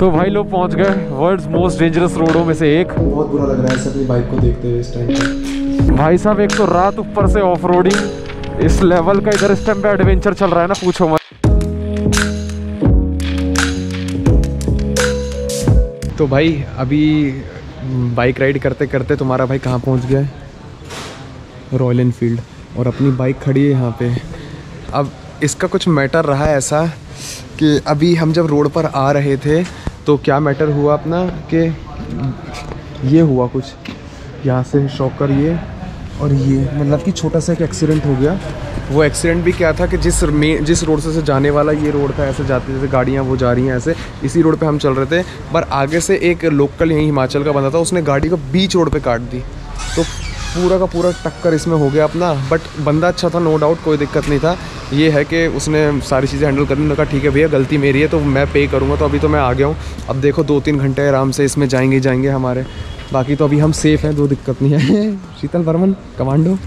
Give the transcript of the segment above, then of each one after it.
तो भाई लोग पहुँच गए वर्ल्ड मोस्ट डेंजरस रोडों में से एक। बहुत बुरा लग रहा है अपनी बाइक को देखते हुए इस टाइम भाई साहब एक तो रात ऊपर से ऑफ़ रोडिंग इस लेवल का इधर इस टाइम पे एडवेंचर चल रहा है ना पूछो मत। तो भाई अभी बाइक राइड करते करते तुम्हारा भाई कहाँ पहुँच गया है? रॉयल इनफील्ड और अपनी बाइक खड़ी है यहाँ पे। अब इसका कुछ मैटर रहा है ऐसा कि अभी हम जब रोड पर आ रहे थे तो क्या मैटर हुआ अपना कि ये हुआ कुछ? यहाँ से शॉकर ये और ये मतलब कि छोटा सा एक एक्सीडेंट हो गया। वो एक्सीडेंट भी क्या था कि जिस मेन जिस रोड से से जाने वाला ये रोड था, ऐसे जाते, जैसे गाड़ियाँ वो जा रही हैं ऐसे, इसी रोड पे हम चल रहे थे। पर आगे से एक लोकल यहीं हिमाचल का बंदा था, उसने गाड़ी को बीच रोड पे काट दी। तो पूरा का पूरा टक्कर इसमें हो गया अपना। बट बंदा अच्छा था नो डाउट कोई दिक्कत नहीं था। ये है कि उसने सारी चीज़ें हैंडल कर ली कहा ठीक है भैया गलती मेरी है तो मैं पे करूँगा तो अभी तो मैं आ गया हूँ। अब देखो दो तीन घंटे आराम से इसमें जाएँगे ही जाएँगे हमारे। बाकी तो अभी हम सेफ़ हैं दो दिक्कत नहीं है। शीतल वर्मन कमांडो।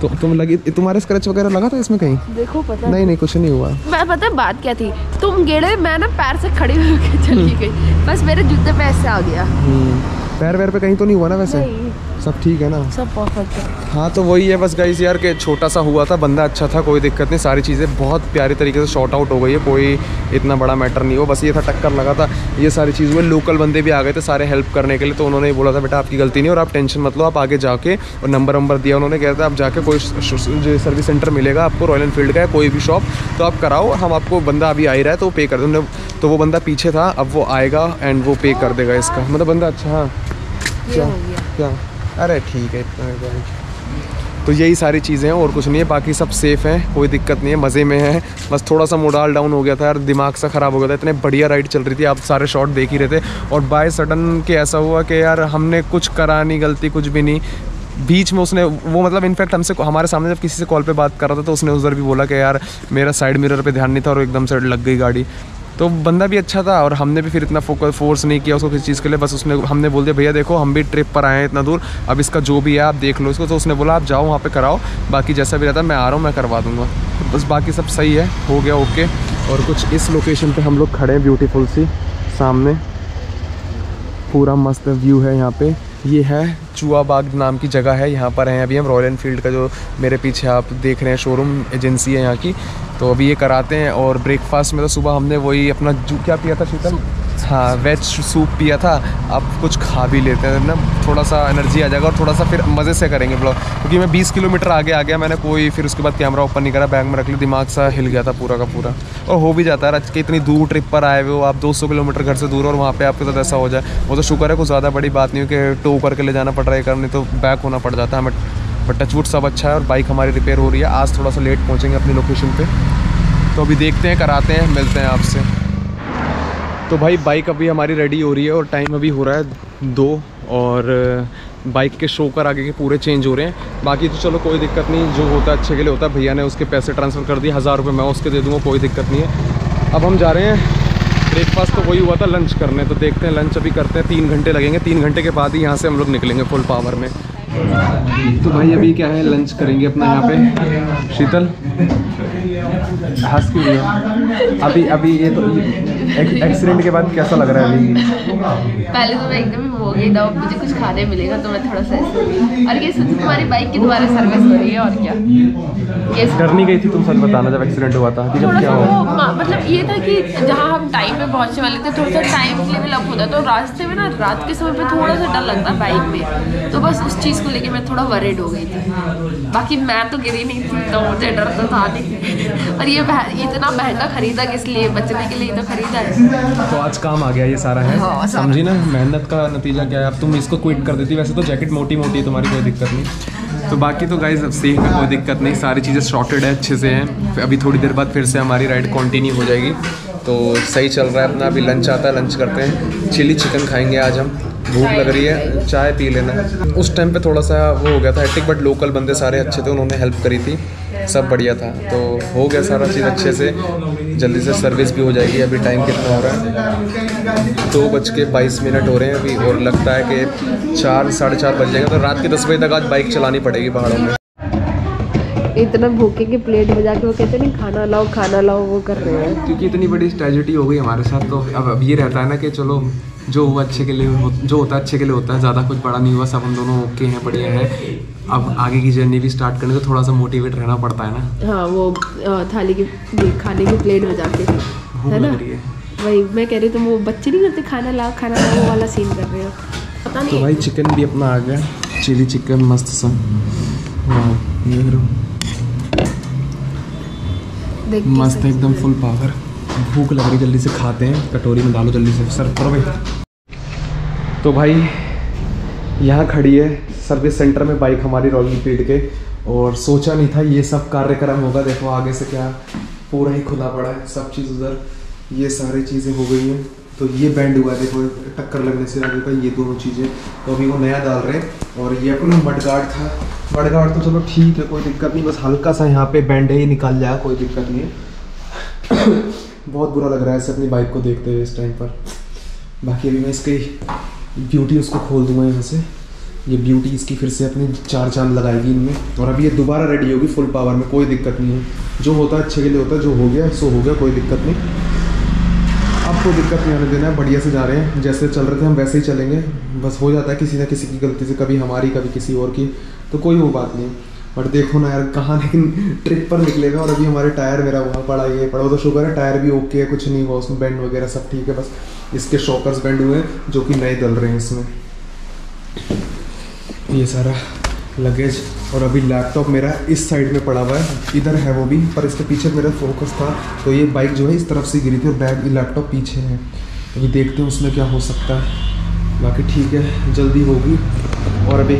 तो तुम लगी तुम्हारे स्क्रैच वगैरह लगा था इसमें कहीं? देखो पता नहीं नहीं। कुछ नहीं हुआ। मैं पता है बात क्या थी? तुम गेड़े मैं ना पैर से खड़ी होकर चली गई। बस मेरे जूते पे ऐसे आ गया। हम्म, पैर वैर पे कहीं तो नहीं हुआ ना वैसे? नहीं। सब ठीक है ना? सब परफेक्ट है। हाँ तो वही है बस गाइस यार कि छोटा सा हुआ था बंदा अच्छा था कोई दिक्कत नहीं सारी चीज़ें बहुत प्यारी तरीके से शॉर्ट आउट हो गई है कोई इतना बड़ा मैटर नहीं हो बस ये था टक्कर लगा था ये सारी चीज़ हुई लोकल बंदे भी आ गए थे सारे हेल्प करने के लिए तो उन्होंने बोला था बेटा आपकी गलती नहीं और आप टेंशन मत लो आप आगे जाके और नंबर वंबर दिया उन्होंने कहा था आप जाके कोई जो सर्विस सेंटर मिलेगा आपको रॉयल एनफील्ड का है कोई भी शॉप तो आप कराओ हम आपको बंदा अभी आ ही रहा है तो पे कर दो। तो वो बंदा पीछे था अब वो आएगा एंड वो पे कर देगा इसका। मतलब बंदा अच्छा हाँ। क्या? क्या? अरे ठीक है, इतना। तो यही सारी चीज़ें हैं, और कुछ नहीं है, बाकी सब सेफ़ हैं, कोई दिक्कत नहीं है, मज़े में है। बस थोड़ा सा मोडाल डाउन हो गया था यार, दिमाग सा ख़राब हो गया था, इतने बढ़िया राइड चल रही थी, आप सारे शॉट देख ही रहे थे। और बाय सडन के ऐसा हुआ कि यार, हमने कुछ करा नहीं, गलती कुछ भी नहीं। बीच में उसने, वो मतलब इनफैक्ट हमसे, हमारे सामने जब किसी से कॉल पे बात कर रहा था तो उसने उधर भी बोला कि यार, मेरा साइड मिरर पे ध्यान नहीं था, और एकदम से लग गई गाड़ी। तो बंदा भी अच्छा था और हमने भी फिर इतना फोकस फोर्स नहीं किया उसको किसी चीज़ के लिए, बस उसने हमने बोल दिया, भैया देखो, हम भी ट्रिप पर आए हैं इतना दूर, अब इसका जो भी है आप देख लो इसको। तो उसने बोला, आप जाओ, वहाँ पे कराओ, बाकी जैसा भी रहता है, मैं आ रहा हूँ, मैं करवा दूँगा। बस बाकी सब सही है, हो गया ओके। और कुछ इस लोकेशन पर हम लोग खड़े हैं ब्यूटीफुल सी, सामने। पूरा मस्त व्यू है यहाँ पे। ये है चुआ बाग नाम की जगह है, यहाँ पर हैं अभी हम रॉयल एनफील्ड का जो मेरे पीछे आप देख रहे हैं शोरूम एजेंसी है यहाँ की। तो अभी ये कराते हैं और ब्रेकफास्ट में तो सुबह हमने वही अपना जू क्या पिया था शीतल? हाँ वेज सूप पिया था। अब कुछ खा भी लेते हैं ना थोड़ा सा एनर्जी आ जाएगा और थोड़ा सा फिर मज़े से करेंगे ब्लॉग क्योंकि मैं 20 किलोमीटर आगे आ गया मैंने कोई, फिर उसके बाद कैमरा ओपन नहीं करा बैग में रख लिया, दिमाग सा हिल गया था पूरा का पूरा। और हो भी जाता है आज के इतनी दूर ट्रिप पर आए हुए हो, आप 200 किलोमीटर घर से दूर और वहाँ पर आपके साथ ऐसा हो जाए। वो तो शुक्र है कुछ ज़्यादा बड़ी बात नहीं हो कि टो करके ले जाना पड़ रहा है करनी तो बैक होना पड़ जाता है हमें। बट टचवुड सब अच्छा है और बाइक हमारी रिपेयर हो रही है। आज थोड़ा सा लेट पहुँचेंगे अपनी लोकेशन पर तो अभी देखते हैं, कराते हैं, मिलते हैं आपसे। तो भाई, बाइक अभी हमारी रेडी हो रही है और टाइम अभी हो रहा है दो और बाइक के शोकर आगे के पूरे चेंज हो रहे हैं। बाकी तो चलो, कोई दिक्कत नहीं। जो होता है अच्छे के लिए होता है। भैया ने उसके पैसे ट्रांसफ़र कर दिए, हज़ार रुपये मैं उसके दे दूँगा, कोई दिक्कत नहीं है। अब हम जा रहे हैं। ब्रेकफास्ट तो वही हुआ था लंच करने। तो देखते हैं लंच अभी करते हैं। तीन घंटे लगेंगे। तीन घंटे के बाद ही यहाँ से हम लोग निकलेंगे फुल पावर में। तो भाई अभी क्या है? लंच करेंगे अपना यहाँ पे। शीतल? हंस क्यों अभी अभी ये तो एक्सीडेंट के बाद कैसा लग रहा है अभी? पहले तो मैं एकदम ही हो गई था मुझे कुछ खाने मिलेगा तो मैं थोड़ा सा और ये तुम्हारी बाइक की दोबारा सर्विस हो रही है, और क्या? ये डर नहीं गई थी तुम सच बताना जब एक्सीडेंट हुआ था कि थोड़ा क्या सा हुआ? वो मतलब ये था कि जहाँ हम टाइम पे पहुँचने वाले थे थोड़ा सा टाइम लेवल अप होता तो रास्ते में ना रात के समय पे थोड़ा सा डर लगता बाइक में। तो बस उस चीज़ को लेके मैं थोड़ा वरिड हो गई थी। बाकी मैं तो गिरी नहीं थी तो मुझे डर तो था नहीं। और ये इतना महँगा खरीदा किस लिए बचने के लिए तो खरीदा है। तो आज काम आ गया ये सारा है? हाँ, समझी ना मेहनत का नतीजा क्या है? अब तुम इसको क्विट कर देती वैसे तो जैकेट मोटी मोटी है तुम्हारी कोई दिक्कत नहीं। तो बाकी तो गाइज़ अब सेफ़ में कोई दिक्कत नहीं सारी चीज़ें शॉर्टेड है अच्छे से हैं। अभी थोड़ी देर बाद फिर से हमारी राइड कंटिन्यू हो जाएगी। तो सही चल रहा है अपना अभी लंच आता है लंच करते हैं। चिली चिकन खाएँगे आज हम। भूख लग रही है चाय पी लेना उस टाइम पे थोड़ा सा वो हो गया था हेक्टिक बट लोकल बंदे सारे अच्छे थे उन्होंने हेल्प करी थी। सब बढ़िया था। तो हो गया सारा चीज़ अच्छे से। जल्दी से सर्विस भी हो जाएगी। अभी टाइम कितना हो रहा है? दो बज के बाईस मिनट हो रहे हैं अभी और लगता है कि चार साढ़े चार बज जाएँगे। तो रात के दस बजे तक आज बाइक चलानी पड़ेगी पहाड़ों में। इतना भूखे की प्लेट बजा के वो कहते नहीं खाना लाओ खाना लाओ वो कर रहे हैं। क्योंकि इतनी बड़ी ट्रेजिडी हो गई हमारे साथ। तो अब अब ये रहता है ना कि चलो जो हुआ अच्छे के लिए हो, जो होता है अच्छे के लिए होता है ज़्यादा कुछ बड़ा नहीं हुआ सब हम दोनों ओके हैं बढ़िया हैं। अब आगे की जर्नी भी स्टार्ट करने तो थोड़ा सा मोटिवेट रहना पड़ता है ना? हाँ वो थाली की खाने की प्लेट बजा के भूख है ना? वही मैं कह रही तुम वो बच्चे नहीं करते खाना लाओ खाना लाओ वो वाला सीन कर रहे हो। पता नहीं तो भाई चिकन भी अपना आ गया। चिली चिकन मस्त सा। ये लो, मस्त एकदम फुल पावर भूख लग रही जल्दी से खाते हैं। कटोरी में डालो जल्दी से। सर्व करो भाई। तो भाई, यहाँ खड़ी है सर्विस सेंटर में बाइक हमारी रॉयल एनफील्ड के और सोचा नहीं था ये सब कार्यक्रम होगा। देखो आगे से क्या पूरा ही खुला पड़ा है, सब चीज़ उधर, ये सारी चीज़ें हो गई हैं। तो ये बैंड हुआ देखो, टक्कर लगने से आगे का ये दोनों चीज़ें। तो अभी वो नया डाल रहे हैं और ये अपना मडगार्ड था। मडगार्ड तो चलो ठीक है, कोई दिक्कत नहीं, बस हल्का सा यहाँ पे बैंड है, ये निकाल जाएगा कोई दिक्कत नहीं है। बहुत बुरा लग रहा है ऐसे अपनी बाइक को देखते हुए इस टाइम पर। बाकी अभी मैं इसकी ब्यूटी उसको खोल दूँगा यहाँ से। ये ब्यूटी इसकी फिर से अपनी चार चाँद लगाएगी इनमें। और अभी ये दोबारा रेडी होगी फुल पावर में, कोई दिक्कत नहीं है। जो होता है अच्छे के लिए होता है, जो हो गया, सो हो गया, कोई दिक्कत नहीं। अब कोई दिक्कत नहीं आने देना है, बढ़िया से जा रहे हैं। जैसे चल रहे थे, हम वैसे ही चलेंगे। बस हो जाता है किसी ना किसी की गलती से, कभी हमारी, कभी किसी और की। तो कोई वो बात नहीं। बट देखो ना यार, कहाँ लेकिन ट्रिप पर निकलेगा और अभी हमारे टायर मेरा वहाँ पड़ा, ये पड़ा। तो शुक्र है टायर भी ओके है, कुछ नहीं हुआ, उसमें बैंड वगैरह सब ठीक है, बस इसके शॉकर्स बैंड हुए हैं, जो कि नए डल रहे हैं इसमें। ये सारा लगेज और अभी लैपटॉप मेरा इस साइड में पड़ा हुआ है, इधर है वो भी, पर इसके पीछे मेरा फोकस था तो ये बाइक जो है इस तरफ़ से गिरी थी और बैग लैपटॉप पीछे है। अभी देखते हैं उसमें क्या हो सकता है। बाकी ठीक है, जल्दी होगी। और अभी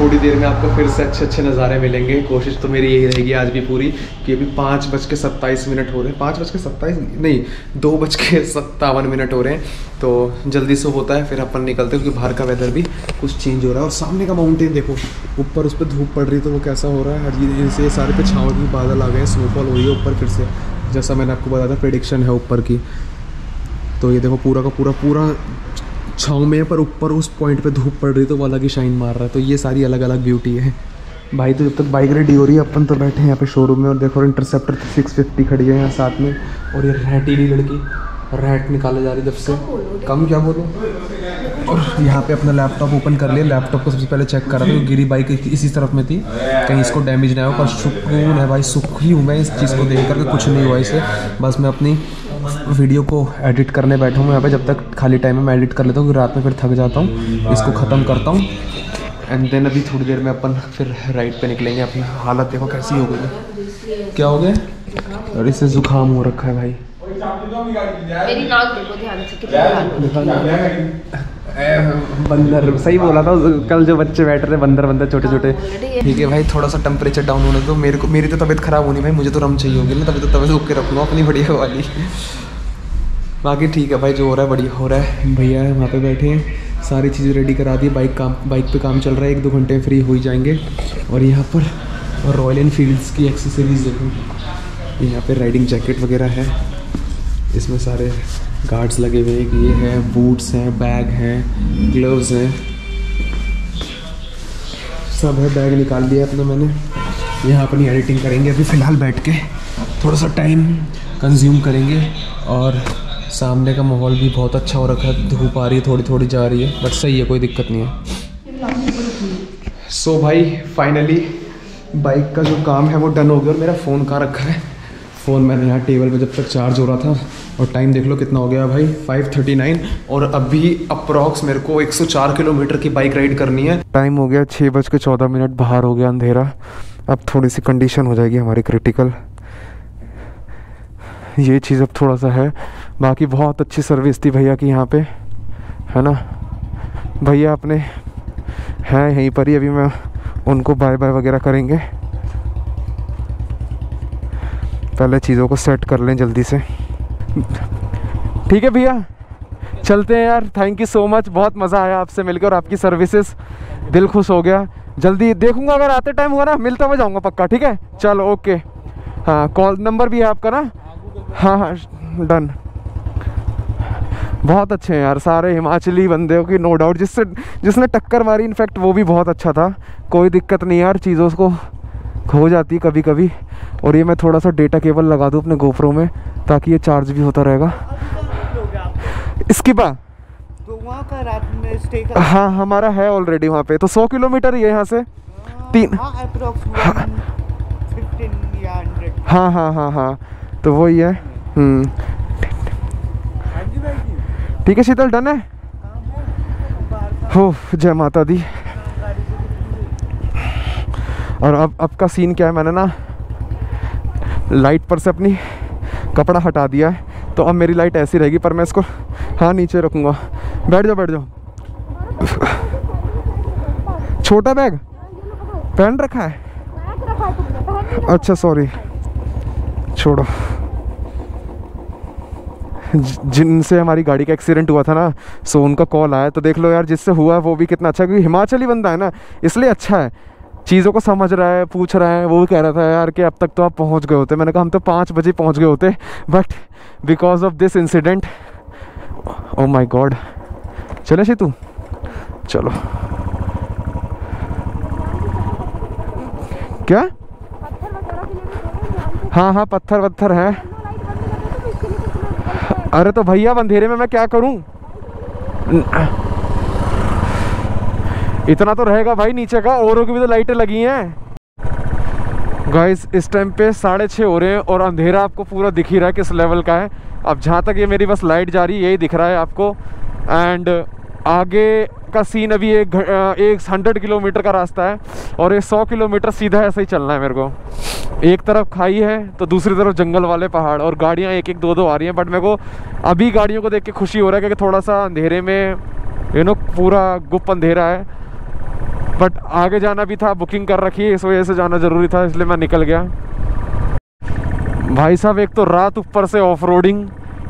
थोड़ी देर में आपको फिर से अच्छे अच्छे नज़ारे मिलेंगे। कोशिश तो मेरी यही रहेगी आज भी पूरी कि अभी पाँच बज के सत्ताईस मिनट हो रहे हैं। पाँच बज के सत्ताईस नहीं दो बज के सत्तावन मिनट हो रहे हैं। तो जल्दी से होता है, फिर अपन निकलते हैं, क्योंकि बाहर का वेदर भी कुछ चेंज हो रहा है। और सामने का माउंटेन देखो, ऊपर उस पर धूप पड़ रही है तो वो कैसा हो रहा है? हर चीज़ से सारे पे छाँव की बादल आ गए स्नोफॉल हो रही है ऊपर फिर से। जैसा मैंने आपको बताया था प्रिडिक्शन है ऊपर की। तो ये देखो, पूरा का पूरा पूरा छाँव में पर ऊपर उस पॉइंट पे धूप पड़ रही तो वो अलग ही शाइन मार रहा है। तो ये सारी अलग अलग ब्यूटी है। भाई तो जब तक बाइक रेडी हो रही है, अपन तो बैठे हैं यहाँ पे शोरूम में और देखो इंटरसेप्टर सिक्स फिफ्टी खड़ी है यहाँ साथ में। और ये रैटीली लड़की रैट निकाले जा रही जब से। कम क्या बोलो? और यहाँ पे अपना लैपटॉप ओपन कर लिया। लैपटॉप को सबसे पहले चेक करा था गिरी बाइक इसी तरफ़ में थी। कहीं इसको डैमेज ना हो, पर सुकून है भाई, सुख हूँ मैं इस चीज़ को देख करके, कुछ नहीं हुआ इसे। बस मैं अपनी वीडियो को एडिट करने बैठा हूँ। यहाँ पे जब तक खाली टाइम में मैं एडिट कर लेता हूँ रात में फिर थक जाता हूँ। इसको ख़त्म करता हूँ। एंड देन अभी थोड़ी देर में अपन फिर राइड पे निकलेंगे। अपनी हालत देखो कैसी हो गई है। क्या हो गया? और इससे जुकाम हो रखा है भाई। मेरी नाक देखो ध्यान से कितनी बंदर सही बोला था कल जो बच्चे बैठ रहे बंदर बंदर छोटे छोटे। ठीक है भाई थोड़ा सा टेम्परेचर डाउन होने दो। मेरे को मेरी तो तबीयत खराब होनी भाई मुझे तो रम चाहिए होगी ना तभी तो तबीयत रोक के रखूँगा अपनी बढ़िया वाली। बाकी ठीक है भाई जो हो रहा है बढ़िया हो रहा है। भैया वहाँ पे बैठे हैं सारी चीज़ें रेडी करा दी बाइक काम बाइक पे काम चल रहा है एक दो घंटे फ्री हो ही जाएँगे। और यहाँ पर रॉयल एनफील्ड्स की एक्सेसरीज देखो। यहाँ पे राइडिंग जैकेट वगैरह है इसमें सारे गार्ड्स लगे हुए हैं ये है, बूट्स हैं, बैग हैं, ग्लव्स हैं। सब है, बैग निकाल दिया अपना मैंने। यहाँ अपनी एडिटिंग करेंगे अभी फ़िलहाल बैठ के। थोड़ा सा टाइम कंज्यूम करेंगे और सामने का माहौल भी बहुत अच्छा हो रखा है। धूप आ रही है थोड़ी थोड़ी जा रही है, बट सही है, कोई दिक्कत नहीं है। सो so भाई फाइनली बाइक का जो काम है वो डन हो गया और मेरा फ़ोन कहाँ रखा है? फ़ोन मैंने यहाँ टेबल पे जब तक चार्ज हो रहा था। और टाइम देख लो कितना हो गया भाई 5:39 और अभी अप्रॉक्स मेरे को 104 किलोमीटर की बाइक राइड करनी है। टाइम हो गया छः बज के चौदह मिनट, बाहर हो गया अंधेरा। अब थोड़ी सी कंडीशन हो जाएगी हमारी क्रिटिकल ये चीज़ अब थोड़ा सा है। बाकी बहुत अच्छी सर्विस थी भैया की यहाँ पे, है ना? भैया अपने हैं यहीं पर ही, अभी मैं उनको बाय बाय वगैरह करेंगे। पहले चीज़ों को सेट कर लें जल्दी से। ठीक है भैया? चलते हैं यार। थैंक यू सो मच बहुत मज़ा आया आपसे मिलकर और आपकी सर्विसेज़ दिल खुश हो गया। जल्दी देखूँगा, अगर आते टाइम हुआ ना, मिलता हुआ जाऊँगा पक्का, ठीक है? चलो ओके हाँ कॉल नंबर भी है आपका ना? हाँ हाँ डन बहुत अच्छे हैं यार, सारे हिमाचली बंदे हो कि नो डाउट जिससे, जिसने टक्कर मारी इनफैक्ट वो भी बहुत अच्छा था। कोई दिक्कत नहीं यार चीज़ों को। खो जाती है कभी कभी और ये मैं थोड़ा सा डेटा केबल लगा दूँ अपने गोप्रो में ताकि ये चार्ज भी होता रहेगा। इसकी बा तो वहाँ का रात में स्टे कर हाँ हमारा है ऑलरेडी वहाँ पे। तो सौ किलोमीटर ही है यहाँ से। तीन- हाँ फिफ्टीन या हंड्रेड हाँ हाँ हाँ हाँ। तो वही है। हम्म। हाँ ठीक है शीतल डन है? है? हो जय माता दी। और अब अब का सीन क्या है? मैंने ना लाइट पर से अपनी कपड़ा हटा दिया है। तो अब मेरी लाइट ऐसी रहेगी पर मैं इसको हाँ नीचे रखूँगा। बैठ जाओ बैठ जाओ। छोटा बैग? पहन रखा है? अच्छा सॉरी छोड़ो। जिनसे हमारी गाड़ी का एक्सीडेंट हुआ था ना सो उनका कॉल आया। तो देख लो यार जिससे हुआ है वो भी कितना अच्छा है, क्योंकि हिमाचली बंदा है ना इसलिए अच्छा है। चीज़ों को समझ रहा है, पूछ रहा है, वो कह रहा था, यार, कि अब तक तो आप पहुँच गए होते। मैंने कहा, हम तो पाँच बजे पहुँच गए होते but because of this incident oh my god चले शीतू, चलो। क्या? हाँ हाँ पत्थर वत्थर है। अरे तो भैया, अंधेरे में मैं क्या करूँ? इतना तो रहेगा भाई नीचे का, औरों की भी तो लाइटें लगी हैं। गाइस इस टाइम पे साढ़े छः हो रहे हैं और अंधेरा आपको पूरा दिख ही रहा है किस लेवल का है। अब जहाँ तक ये मेरी बस लाइट जा रही है, यही दिख रहा है आपको। एंड आगे का सीन अभी एक एक हंड्रेड किलोमीटर का रास्ता है और ये सौ किलोमीटर सीधा ऐसे ही चलना है मेरे को। एक तरफ़ खाई है तो दूसरी तरफ़ जंगल वाले पहाड़ और गाड़ियाँ एक एक दो दो आ रही हैं। बट मेरे को अभी गाड़ियों को देख के खुशी हो रहा है क्योंकि थोड़ा सा अंधेरे में यू नो पूरा गुप अंधेरा है। बट आगे जाना भी था बुकिंग कर रखी है इस वजह से जाना ज़रूरी था इसलिए मैं निकल गया। भाई साहब एक तो रात ऊपर से ऑफ़ रोडिंग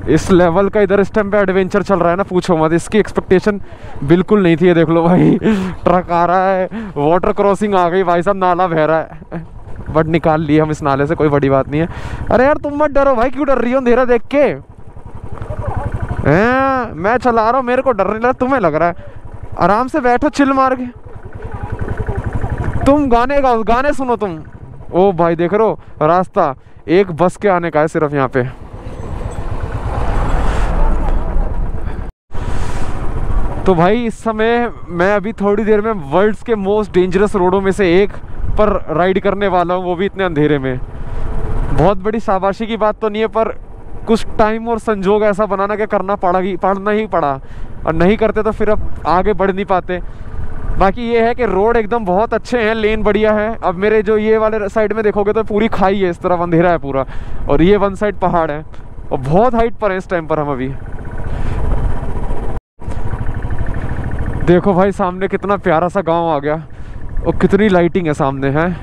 इस लेवल का इधर इस टाइम पे एडवेंचर चल रहा है ना पूछो मत इसकी एक्सपेक्टेशन बिल्कुल नहीं थी ये देख लो भाई ट्रक आ रहा है वाटर क्रॉसिंग आ गई भाई साहब नाला बह रहा है। बट निकाल लिए हम इस नाले से कोई बड़ी बात नहीं है। अरे यार तुम मत डरो भाई क्यों डर रही हो अंधेरा देख के? हैं, मैं चला रहा हूँ मेरे को डर नहीं लगा तुम्हें लग रहा है। आराम से बैठो चिल मार के। तुम गाने गाओ, गाने सुनो तुम। ओ भाई, देख रहे रास्ता, एक बस के आने का है सिर्फ़ यहाँ पे। तो भाई, इस समय मैं अभी थोड़ी देर में वर्ल्ड्स के मोस्ट डेंजरस रोडों में से एक पर राइड करने वाला हूँ, वो भी इतने अंधेरे में। बहुत बड़ी शाबाशी की बात तो नहीं है, पर कुछ टाइम और संजोग ऐसा बनाना कि करना पड़ा ही, पड़ना ही पड़ा। और नहीं करते तो फिर अब आगे बढ़ नहीं पाते। बाकी ये है कि रोड एकदम बहुत अच्छे हैं, लेन बढ़िया है। अब मेरे जो ये वाले साइड में देखोगे तो पूरी खाई है, इस तरफ़ अंधेरा है पूरा। और ये वन साइड पहाड़ है। और बहुत हाइट पर है इस टाइम पर हम अभी। देखो भाई, सामने कितना प्यारा सा गाँव आ गया। और कितनी लाइटिंग है सामने, है?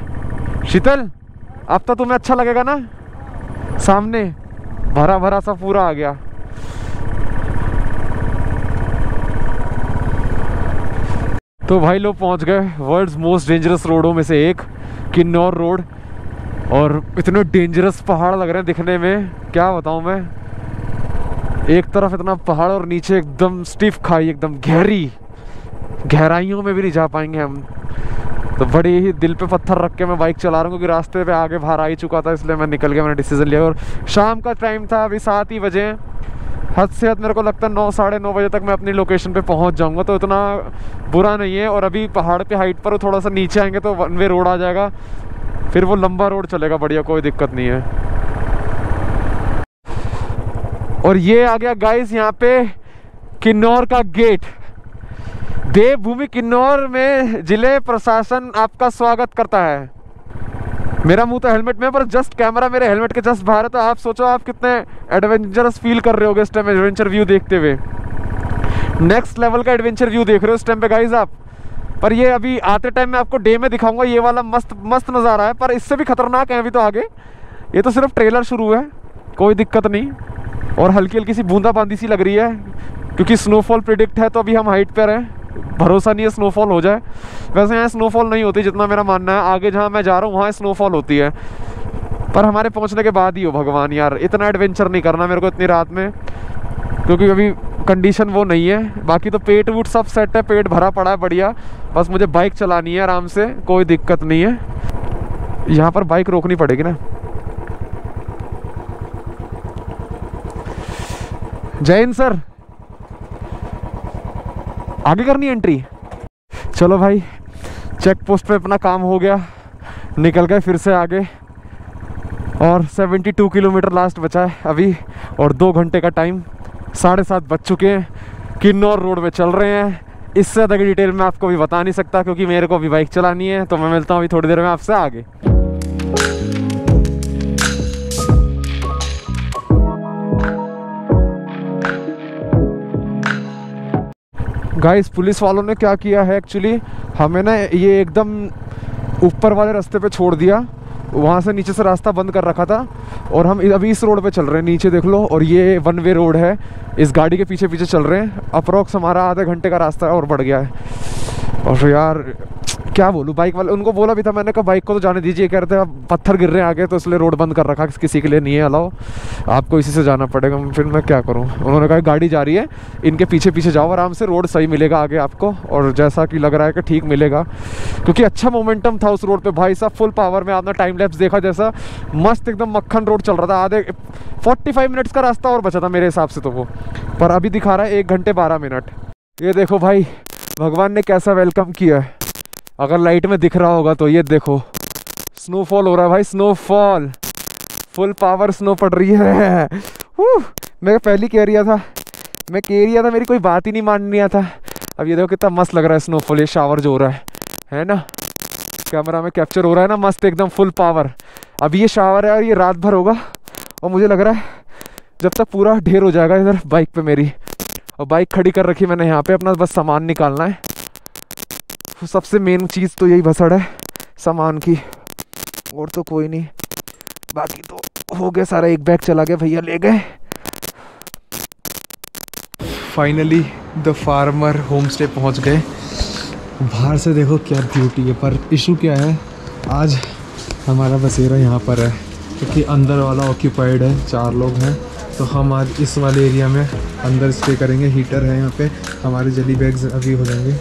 शीतल, अब तो तुम्हें अच्छा लगेगा ना? सामने भरा भरा सा पूरा आ गया। तो भाई लोग पहुँच गए वर्ल्ड्स मोस्ट डेंजरस रोडों में से एक किन्नौर रोड और इतने डेंजरस पहाड़ लग रहे हैं दिखने में, क्या बताऊँ मैं? एक तरफ़ इतना पहाड़ और नीचे एकदम स्टिफ खाई, एकदम गहरी। गहराइयों में भी नहीं जा पाएँगे हम। तो बड़े ही दिल पे पत्थर रख के मैं बाइक चला रहा हूँ क्योंकि रास्ते पे आगे बाहर आ ही चुका था, इसलिए मैं निकल गया, मैंने डिसीज़न लिया। और शाम का टाइम था, अभी सात ही बजे। हद से हद मेरे को लगता है नौ, साढ़े नौ बजे तक मैं अपनी लोकेशन पे पहुँच जाऊँगा तो इतना बुरा नहीं है। और अभी पहाड़ पे हाइट पर थोड़ा सा नीचे आएँगे तो वन वे रोड आ जाएगा। फिर वो लंबा रोड चलेगा, बढ़िया, कोई दिक्कत नहीं है। और ये आ गया गाइस यहाँ पे किन्नौर का गेट देवभूमि किन्नौर में ज़िले प्रशासन आपका स्वागत करता है। मेरा मुँह तो हेलमेट में पर जस्ट कैमरा मेरे हेलमेट के जस्ट बाहर है तो आप सोचो आप कितने एडवेंचरस फील कर रहे होगे इस टाइम एडवेंचर व्यू देखते हुए। नेक्स्ट लेवल का एडवेंचर व्यू देख रहे हो इस टाइम पे गाइज़ आप। पर ये अभी आते टाइम मैं आपको डे में दिखाऊँगा, ये वाला मस्त मस्त नज़ारा है, पर इससे भी खतरनाक है अभी तो आगे। ये तो सिर्फ़ ट्रेलर शुरू है, कोई दिक्कत नहीं। और हल्की हल्की सी बूंदा बूंदाबांदी सी लग रही है, क्योंकि स्नोफॉल प्रिडिक्ट है तो अभी हम हाइट पर हैं भरोसा नहीं है स्नोफॉल हो जाए। वैसे यहाँ स्नोफॉल नहीं होती जितना मेरा मानना है। आगे जहाँ मैं जा रहा हूँ, वहाँ स्नोफॉल होती है। पर हमारे पहुँचने के बाद ही हो भगवान यार। इतना एडवेंचर नहीं करना मेरे को इतनी रात में। क्योंकि अभी कंडीशन वो नहीं है। बाकी तो पेट वूट सब सेट है, पेट भरा पड़ा है, बढ़िया। बस मुझे बाइक चलानी है आराम से, कोई दिक्कत नहीं है। यहाँ पर बाइक रोकनी पड़ेगी ना। जैन सर आगे करनी एंट्री चलो भाई चेक पोस्ट पे अपना काम हो गया। निकल गए फिर से आगे। और 72 किलोमीटर लास्ट बचा है अभी, और दो घंटे का टाइम साढ़े सात बज चुके हैं। किन्नौर रोड पे चल रहे हैं। इससे ज़्यादा की डिटेल मैं आपको भी बता नहीं सकता, क्योंकि मेरे को अभी बाइक चलानी है तो मैं मिलता हूँ अभी थोड़ी देर में आपसे आगे। गाइस पुलिस वालों ने क्या किया है एक्चुअली हमें ना ये एकदम ऊपर वाले रास्ते पे छोड़ दिया। वहाँ से नीचे से रास्ता बंद कर रखा था और हम अभी इस रोड पे चल रहे हैं, नीचे देख लो, और ये वन वे रोड है। इस गाड़ी के पीछे पीछे चल रहे हैं। अप्रोक्स हमारा आधे घंटे का रास्ता और बढ़ गया है। और फिर यार, क्या बोलूँ बाइक वाले, उनको बोला भी था मैंने कहा बाइक को तो जाने दीजिए, कह रहे थे अब पत्थर गिर रहे हैं आगे तो इसलिए रोड बंद कर रखा, किसी के लिए नहीं है अलाउ आपको इसी से जाना पड़ेगा। फिर मैं क्या करूँ? उन्होंने कहा, गाड़ी जा रही है, इनके पीछे पीछे जाओ, आराम से रोड सही मिलेगा आगे आपको, और जैसा कि लग रहा है कि ठीक मिलेगा। क्योंकि अच्छा मोमेंटम था उस रोड पर भाई साहब फुल पावर में आपने टाइम लैप्स देखा जैसा, मस्त एकदम मक्खन रोड चल रहा था, आधे 45 मिनट्स का रास्ता और बचा था मेरे हिसाब से तो वो। पर अभी दिखा रहा है एक घंटे बारह मिनट ये देखो भाई भगवान ने कैसा वेलकम किया है? अगर लाइट में दिख रहा होगा तो ये देखो। स्नोफॉल हो रहा है भाई स्नोफॉल फुल पावर स्नो पड़ रही है। मैं पहली कह रिया था। मैं कह रिया था, मेरी कोई बात ही नहीं मान रहा था अब ये देखो कितना मस्त लग रहा है स्नोफॉल ये शावर जो हो रहा है। है ना? कैमरा में कैप्चर हो रहा है ना मस्त, एकदम फुल पावर अब ये शावर है और ये रात भर होगा। और मुझे लग रहा है, जब तक पूरा ढेर हो जाएगा इधर बाइक पे मेरी। और बाइक खड़ी कर रखी मैंने यहाँ पे। अपना बस सामान निकालना है। सबसे मेन चीज़ तो यही भसड़ है, सामान की। और तो कोई नहीं। बाकी तो हो गया सारा, एक बैग चला गया, भैया ले गए। Finally the farmer home stay पहुँच गए। बाहर से देखो क्या ब्यूटी है, पर इशू क्या है? आज हमारा बसेरा यहाँ पर है, क्योंकि अंदर वाला ऑक्यूपाइड है, चार लोग हैं। तो हम आज इस वाले एरिया में अंदर स्टे करेंगे। हीटर है यहाँ पे। हमारे जली बैग्स अभी हो जाएँगे।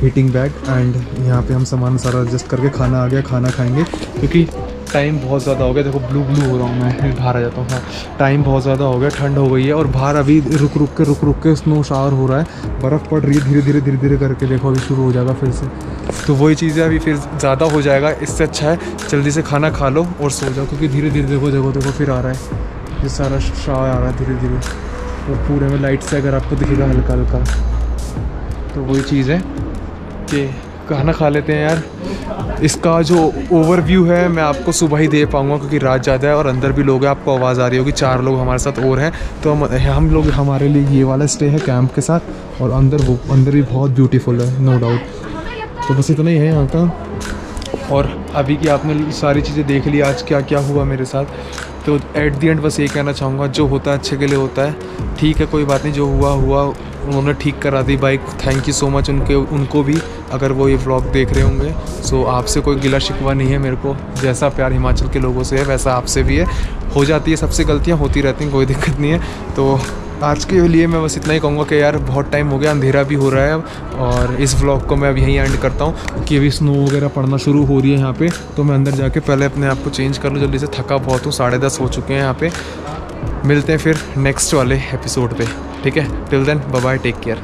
हीटिंग बैग एंड यहाँ पे हम सामान सारा एडजस्ट करके खाना आ गया। खाना खाएँगे। क्योंकि टाइम बहुत ज़्यादा हो गया। देखो ब्लू ब्लू हो रहा हूँ मैं। बाहर आ जाता हूँ। हाँ। टाइम बहुत ज़्यादा हो गया। ठंड हो गई है और बाहर अभी रुक रुक के रुक रुक के स्नो शावर हो रहा है। बर्फ़ पड़ रही है धीरे धीरे धीरे धीरे करके। देखो, अभी शुरू हो जाएगा फिर से। तो वही चीज़ें अभी फिर ज़्यादा हो जाएगा। इससे अच्छा है जल्दी से खाना खा लो और सो जाओ। क्योंकि धीरे धीरे देखो देखो देखो, फिर आ रहा है। ये सारा शावर आ रहा है धीरे धीरे। और पूरे में लाइट से अगर आपको दिखेगा हल्का हल्का तो वही चीज़ है कि खाना खा लेते हैं यार। इसका जो ओवरव्यू है, मैं आपको सुबह ही दे पाऊँगा, क्योंकि रात ज़्यादा है और अंदर भी लोग हैं, आपको आवाज़ आ रही होगी, चार लोग हमारे साथ और हैं। तो हम हम लोग, हमारे लिए ये वाला स्टे है कैंप के साथ, और अंदर वो, अंदर भी बहुत ब्यूटीफुल है नो डाउट तो बस इतना ही है यहाँ का। और अभी की आपने सारी चीज़ें देख ली, आज क्या क्या हुआ मेरे साथ तो एट दी एंड बस ये कहना चाहूँगा, जो होता है अच्छे के लिए होता है। ठीक है, कोई बात नहीं, जो हुआ हुआ उन्होंने ठीक करा दी। Bike thank you so much उनके, उनको भी, अगर वो ये ब्लॉग देख रहे होंगे। सो आपसे कोई गिला शिकवा नहीं है मेरे को। जैसा प्यार हिमाचल के लोगों से है, वैसा आपसे भी है। हो जाती है, सबसे गलतियाँ होती रहती हैं, कोई दिक्कत नहीं है। तो आज के लिए मैं बस इतना ही कहूँगा कि यार, बहुत टाइम हो गया, अंधेरा भी हो रहा है अब। और इस व्लॉग को मैं अब यहीं एंड करता हूँ कि अभी स्नो वगैरह पड़ना शुरू हो रही है यहाँ पे। तो मैं अंदर जाके पहले अपने आप को चेंज कर लूँ। जल्दी से थका बहुत हूँ, साढ़े दस हो चुके हैं यहाँ पे। मिलते हैं फिर नेक्स्ट वाले एपिसोड पे। ठीक है? Till then bye take care